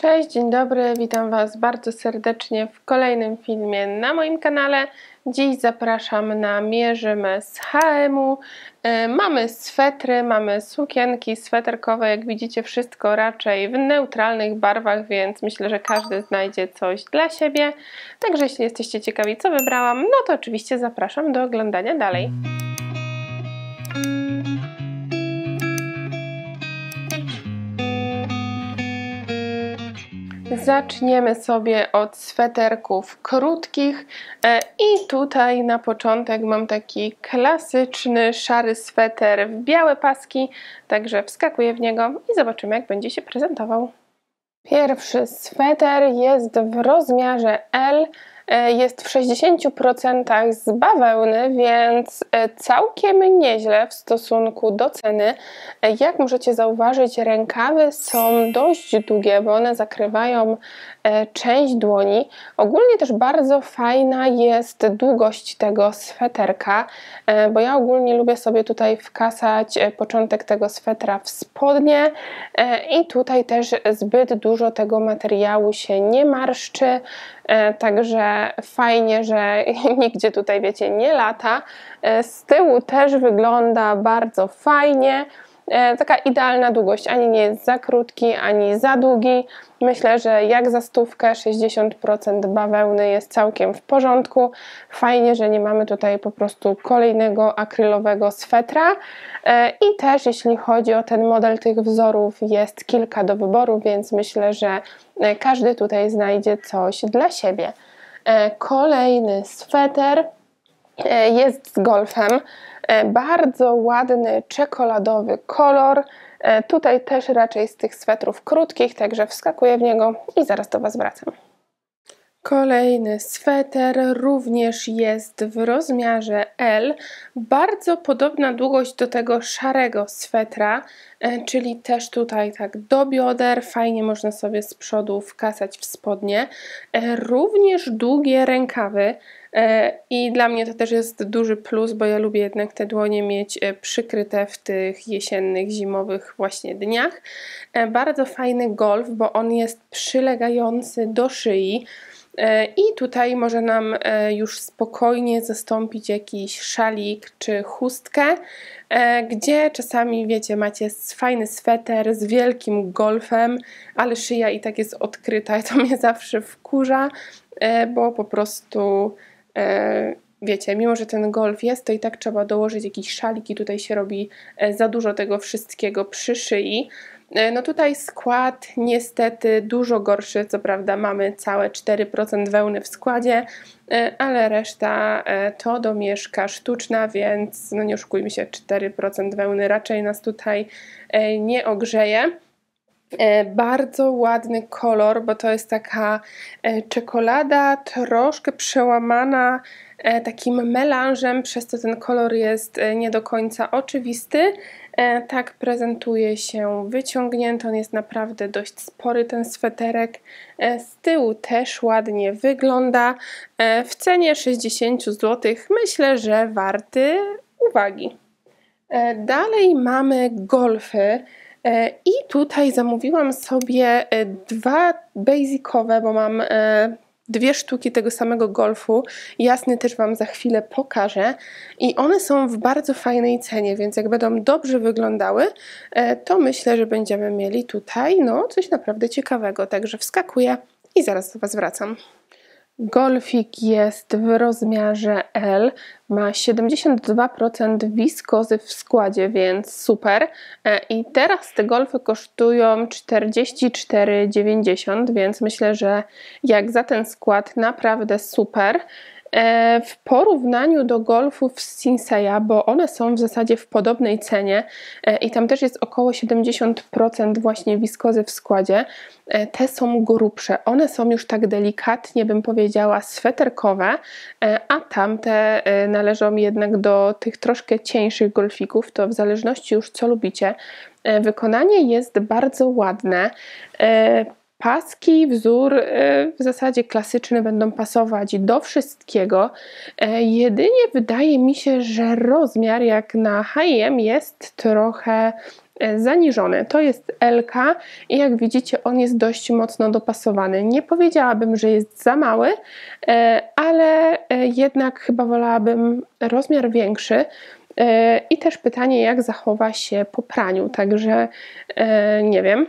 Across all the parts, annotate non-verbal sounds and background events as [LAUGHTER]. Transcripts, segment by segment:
Cześć, dzień dobry, witam Was bardzo serdecznie w kolejnym filmie na moim kanale. Dziś zapraszam na Mierzymy z HM-u. E, mamy swetry, mamy sukienki sweterkowe, jak widzicie wszystko raczej w neutralnych barwach, więc myślę, że każdy znajdzie coś dla siebie. Także jeśli jesteście ciekawi co wybrałam, no to oczywiście zapraszam do oglądania dalej. Zaczniemy sobie od sweterków krótkich e, i tutaj na początek mam taki klasyczny szary sweter w białe paski, także wskakuję w niego i zobaczymy jak będzie się prezentował. Pierwszy sweter jest w rozmiarze L, jest w 60% z bawełny, więc e, całkiem nieźle w stosunku do ceny. E, jak możecie zauważyć, rękawy są dość długie, bo one zakrywają część dłoni. Ogólnie też bardzo fajna jest długość tego sweterka, bo ja ogólnie lubię sobie tutaj wkasać początek tego swetra w spodnie i tutaj też zbyt dużo tego materiału się nie marszczy, także fajnie, że [LAUGHS] nigdzie tutaj, wiecie, nie lata. E, z tyłu też wygląda bardzo fajnie. E, taka idealna długość, ani nie jest za krótki, ani za długi. Myślę, że jak za stówkę 60% bawełny jest całkiem w porządku. Fajnie, że nie mamy tutaj po prostu kolejnego akrylowego swetra. E, I też jeśli chodzi o ten model tych wzorów jest kilka do wyboru, więc myślę, że każdy tutaj znajdzie coś dla siebie. E, kolejny sweter e, jest z golfem. E, bardzo ładny czekoladowy kolor. Tutaj też raczej z tych swetrów krótkich, także wskakuję w niego i zaraz do Was wracam. Kolejny sweter również jest w rozmiarze L. Bardzo podobna długość do tego szarego swetra, e, czyli też tutaj tak do bioder, fajnie można sobie z przodu wkasać w spodnie. E, również długie rękawy e, i dla mnie to też jest duży plus, bo ja lubię jednak te dłonie mieć przykryte w tych jesiennych, zimowych właśnie dniach. Bardzo fajny golf, bo on jest przylegający do szyi. E, I tutaj może nam e, już spokojnie zastąpić jakiś szalik czy chustkę, e, gdzie czasami, wiecie, macie fajny sweter z wielkim golfem, ale szyja i tak jest odkryta i [LAUGHS] to mnie zawsze wkurza, bo po prostu wiecie, mimo że ten golf jest, to i tak trzeba dołożyć jakiś szalik i tutaj się robi za dużo tego wszystkiego przy szyi. E, no tutaj skład niestety dużo gorszy, co prawda mamy całe 4% wełny w składzie, e, ale reszta e, to domieszka sztuczna, więc no nie oszukujmy się, 4% wełny raczej nas tutaj nie ogrzeje. Bardzo ładny kolor, bo to jest taka czekolada troszkę przełamana takim melanżem, przez to ten kolor jest nie do końca oczywisty. E, tak prezentuje się wyciągnięty, on jest naprawdę dość spory ten sweterek. E, z tyłu też ładnie wygląda. E, w cenie 60 zł myślę, że warty uwagi. Dalej mamy golfy. I tutaj zamówiłam sobie dwa basicowe, bo mam dwie sztuki tego samego golfu. Jasny też Wam za chwilę pokażę. I one są w bardzo fajnej cenie, więc jak będą dobrze wyglądały, e, to myślę, że będziemy mieli tutaj no, coś naprawdę ciekawego. Także wskakuję i zaraz do Was wracam. Golfik jest w rozmiarze L, ma 72% wiskozy w składzie, więc super. E, I teraz te golfy kosztują 44,90, więc myślę, że jak za ten skład naprawdę super. E, w porównaniu do golfów z Sinseya, bo one są w zasadzie w podobnej cenie e, i tam też jest około 70% właśnie wiskozy w składzie, e, te są grubsze. One są już tak delikatnie, bym powiedziała, sweterkowe, a tamte należą jednak do tych troszkę cieńszych golfików, to w zależności już co lubicie. Wykonanie jest bardzo ładne. Paski, wzór w zasadzie klasyczny będą pasować do wszystkiego. Jedynie wydaje mi się, że rozmiar jak na H&M jest trochę E, zaniżony. To jest LK i jak widzicie on jest dość mocno dopasowany. Nie powiedziałabym, że jest za mały, e, ale e, jednak chyba wolałabym rozmiar większy. I też pytanie, jak zachowa się po praniu, także nie wiem.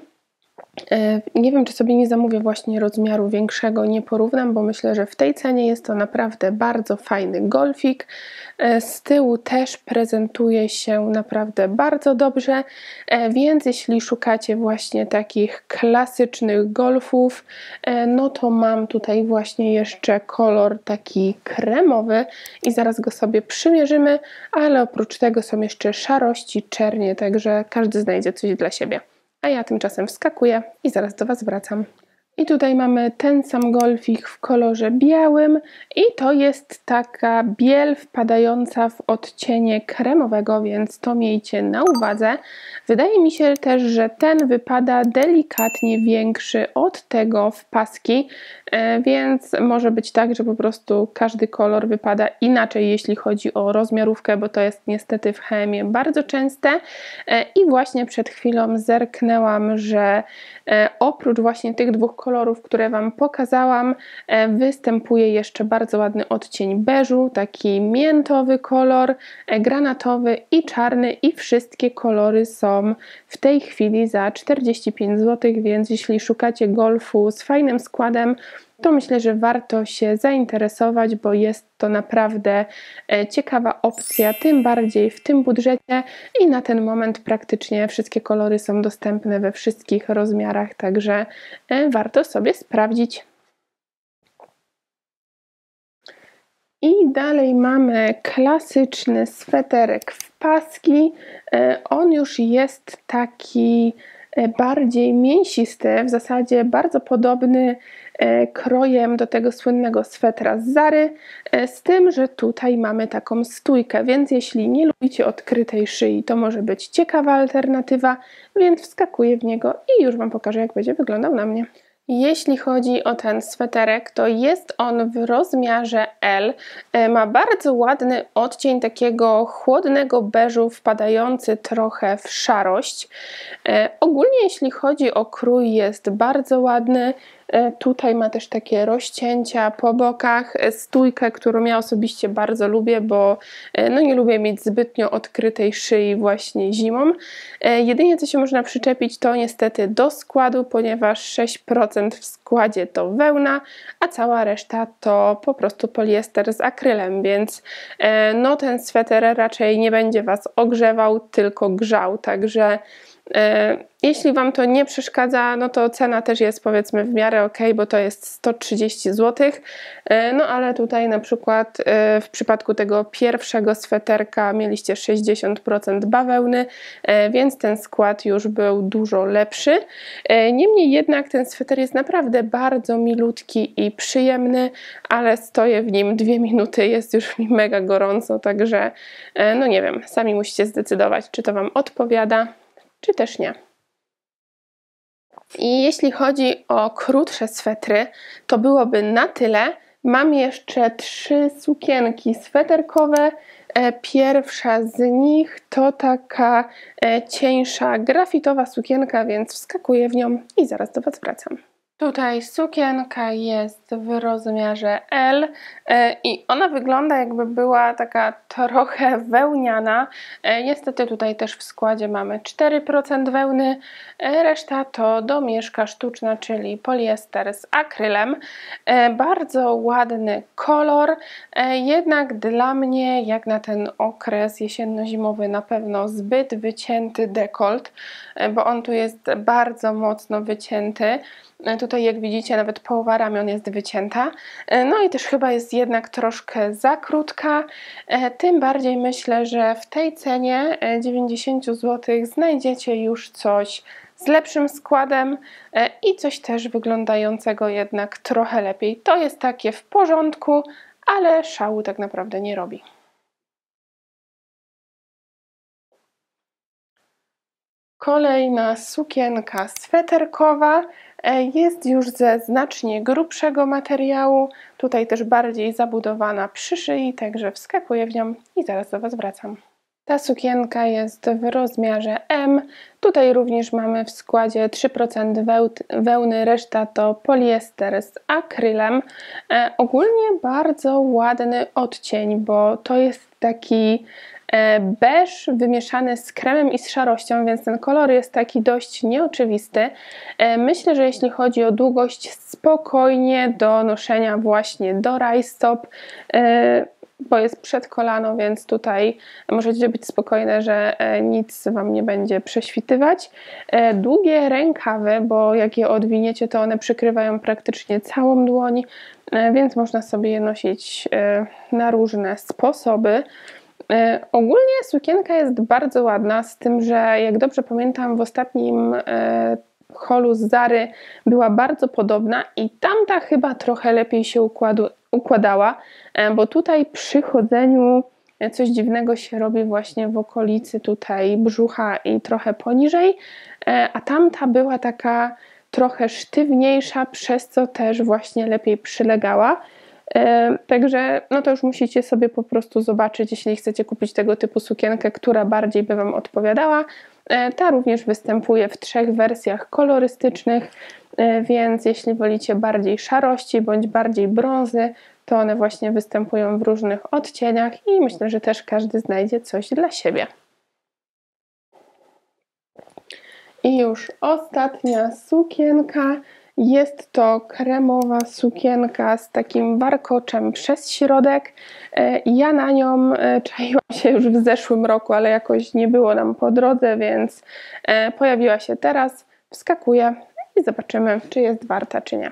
E, nie wiem, czy sobie nie zamówię właśnie rozmiaru większego, nie porównam, bo myślę, że w tej cenie jest to naprawdę bardzo fajny golfik. E, z tyłu też prezentuje się naprawdę bardzo dobrze, e, więc jeśli szukacie właśnie takich klasycznych golfów, no to mam tutaj właśnie jeszcze kolor taki kremowy i zaraz go sobie przymierzymy, ale oprócz tego są jeszcze szarości, czernie, także każdy znajdzie coś dla siebie a ja tymczasem wskakuję i zaraz do Was wracam. I tutaj mamy ten sam golfik w kolorze białym i to jest taka biel wpadająca w odcienie kremowego, więc to miejcie na uwadze. Wydaje mi się też, że ten wypada delikatnie większy od tego w paski, więc może być tak, że po prostu każdy kolor wypada inaczej, jeśli chodzi o rozmiarówkę, bo to jest niestety w chemie bardzo częste. E, I właśnie przed chwilą zerknęłam, że e, oprócz właśnie tych dwóch kolorów, które Wam pokazałam, występuje jeszcze bardzo ładny odcień beżu, taki miętowy kolor, granatowy i czarny i wszystkie kolory są w tej chwili za 45 zł, więc jeśli szukacie golfu z fajnym składem, to myślę, że warto się zainteresować, bo jest to naprawdę e, ciekawa opcja, tym bardziej w tym budżecie i na ten moment praktycznie wszystkie kolory są dostępne we wszystkich rozmiarach, także e, warto sobie sprawdzić. I dalej mamy klasyczny sweterek w paski. E, on już jest taki bardziej mięsisty, w zasadzie bardzo podobny e, krojem do tego słynnego swetra z Zary, z tym, że tutaj mamy taką stójkę, więc jeśli nie lubicie odkrytej szyi, to może być ciekawa alternatywa, więc wskakuję w niego i już Wam pokażę, jak będzie wyglądał na mnie. Jeśli chodzi o ten sweterek, to jest on w rozmiarze L. E, ma bardzo ładny odcień takiego chłodnego beżu, wpadający trochę w szarość. E, ogólnie jeśli chodzi o krój, jest bardzo ładny. E, tutaj ma też takie rozcięcia po bokach, stójkę, którą ja osobiście bardzo lubię, bo no nie lubię mieć zbytnio odkrytej szyi właśnie zimą. Jedynie co się można przyczepić to niestety do składu, ponieważ 6% w składzie to wełna, a cała reszta to po prostu poliester z akrylem, więc no ten sweter raczej nie będzie Was ogrzewał, tylko grzał, także E, jeśli Wam to nie przeszkadza, no to cena też jest powiedzmy w miarę ok, bo to jest 130 zł. E, no ale tutaj na przykład e, w przypadku tego pierwszego sweterka mieliście 60% bawełny, więc ten skład już był dużo lepszy. Niemniej jednak ten sweter jest naprawdę bardzo milutki i przyjemny, ale stoję w nim dwie minuty, jest już mi mega gorąco, także no nie wiem, sami musicie zdecydować, czy to Wam odpowiada czy też nie. I jeśli chodzi o krótsze swetry, to byłoby na tyle. Mam jeszcze trzy sukienki sweterkowe. E, pierwsza z nich to taka e, cieńsza grafitowa sukienka, więc wskakuję w nią i zaraz do Was wracam. Tutaj sukienka jest w rozmiarze L e, i ona wygląda jakby była taka trochę wełniana. E, niestety tutaj też w składzie mamy 4% wełny, e, reszta to domieszka sztuczna, czyli poliester z akrylem. Bardzo ładny kolor, jednak dla mnie, jak na ten okres jesienno-zimowy, na pewno zbyt wycięty dekolt, bo on tu jest bardzo mocno wycięty. E, tutaj jak widzicie nawet połowa ramion jest wycięta. E, no i też chyba jest jednak troszkę za krótka. E, tym bardziej myślę, że w tej cenie 90 zł znajdziecie już coś z lepszym składem i coś też wyglądającego jednak trochę lepiej. To jest takie w porządku, ale szału tak naprawdę nie robi. Kolejna sukienka sweterkowa e, jest już ze znacznie grubszego materiału, tutaj też bardziej zabudowana przy szyi, także wskakuję w nią i zaraz do Was wracam. Ta sukienka jest w rozmiarze M. Tutaj również mamy w składzie 3% wełny, reszta to poliester z akrylem. E, ogólnie bardzo ładny odcień, bo to jest taki beż wymieszany z kremem i z szarością, więc ten kolor jest taki dość nieoczywisty. E, myślę, że jeśli chodzi o długość, spokojnie do noszenia właśnie do rajstop. E, bo jest przed kolano, więc tutaj możecie być spokojne, że e, nic Wam nie będzie prześwitywać. E, długie rękawy, bo jak je odwiniecie, to one przykrywają praktycznie całą dłoń, e, więc można sobie je nosić na różne sposoby. Ogólnie sukienka jest bardzo ładna, z tym, że jak dobrze pamiętam, w ostatnim holu z Zary była bardzo podobna i tamta chyba trochę lepiej się układu, układała, e, bo tutaj przy chodzeniu coś dziwnego się robi właśnie w okolicy tutaj brzucha i trochę poniżej, e, a tamta była taka trochę sztywniejsza, przez co też właśnie lepiej przylegała. E, także no to już musicie sobie po prostu zobaczyć, jeśli chcecie kupić tego typu sukienkę, która bardziej by Wam odpowiadała. Ta również występuje w trzech wersjach kolorystycznych. E, więc jeśli wolicie bardziej szarości bądź bardziej brązy, to one właśnie występują w różnych odcieniach i myślę, że też każdy znajdzie coś dla siebie. I już ostatnia sukienka. Jest to kremowa sukienka z takim warkoczem przez środek. E, ja na nią e, czaiłam się już w zeszłym roku, ale jakoś nie było nam po drodze, więc pojawiła się teraz. Wskakuję i zobaczymy, czy jest warta, czy nie.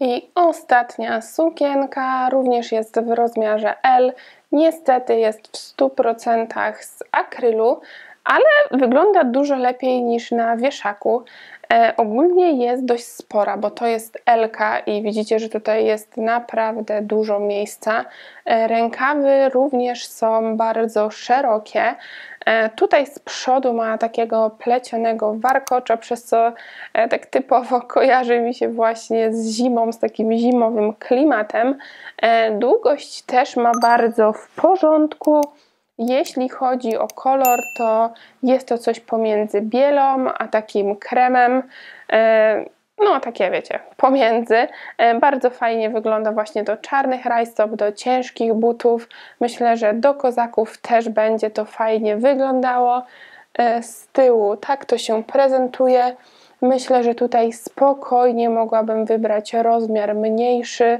I ostatnia sukienka również jest w rozmiarze L. Niestety jest w 100% z akrylu, ale wygląda dużo lepiej niż na wieszaku. E, ogólnie jest dość spora, bo to jest LK i widzicie, że tutaj jest naprawdę dużo miejsca. E, rękawy również są bardzo szerokie. E, tutaj z przodu ma takiego plecionego warkocza, przez co e, tak typowo [LAUGHS] kojarzy mi się właśnie z zimą, z takim zimowym klimatem. E, długość też ma bardzo w porządku. Jeśli chodzi o kolor, to jest to coś pomiędzy bielą a takim kremem. No, takie wiecie, pomiędzy. Bardzo fajnie wygląda właśnie do czarnych rajstop, do ciężkich butów. Myślę, że do kozaków też będzie to fajnie wyglądało. Z tyłu tak to się prezentuje. Myślę, że tutaj spokojnie mogłabym wybrać rozmiar mniejszy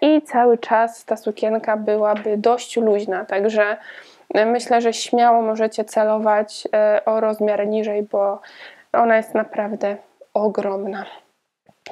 i cały czas ta sukienka byłaby dość luźna, także myślę, że śmiało możecie celować o rozmiar niżej, bo ona jest naprawdę ogromna.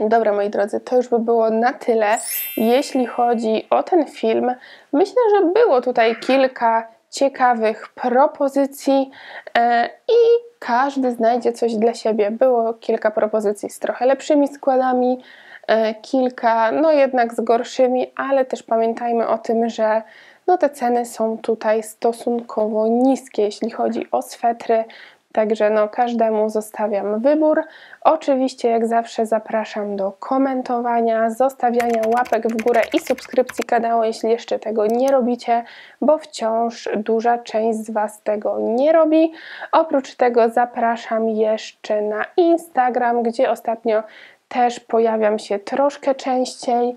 Dobra, moi drodzy, to już by było na tyle, jeśli chodzi o ten film. Myślę, że było tutaj kilka ciekawych propozycji e, i każdy znajdzie coś dla siebie. Było kilka propozycji z trochę lepszymi składami, e, kilka no jednak z gorszymi, ale też pamiętajmy o tym, że no te ceny są tutaj stosunkowo niskie, jeśli chodzi o swetry, Także no, każdemu zostawiam wybór. Oczywiście, jak zawsze, zapraszam do komentowania, zostawiania łapek w górę i subskrypcji kanału, jeśli jeszcze tego nie robicie, bo wciąż duża część z Was tego nie robi. Oprócz tego zapraszam jeszcze na Instagram, gdzie ostatnio też pojawiam się troszkę częściej.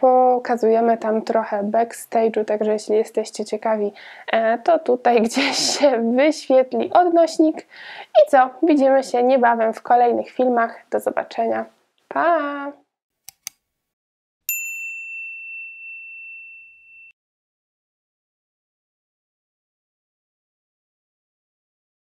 Pokazujemy tam trochę backstage'u, także jeśli jesteście ciekawi, e, to tutaj [LAUGHS] gdzieś się wyświetli odnośnik. I co? Widzimy się niebawem w kolejnych filmach. Do zobaczenia. Pa!